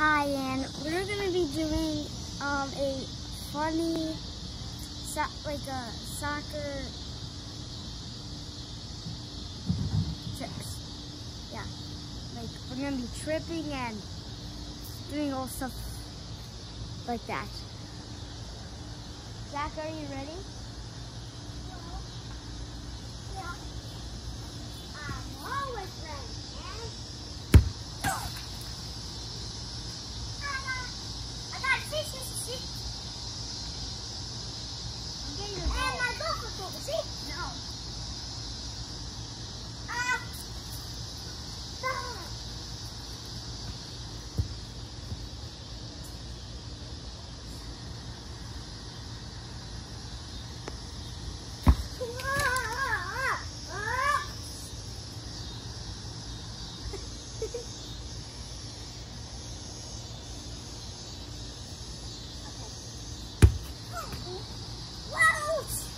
Hi, and we're gonna be doing um, a funny, so like a soccer trips. Yeah, like we're gonna be tripping and doing all stuff like that. Zak, are you ready? okay. Whoa!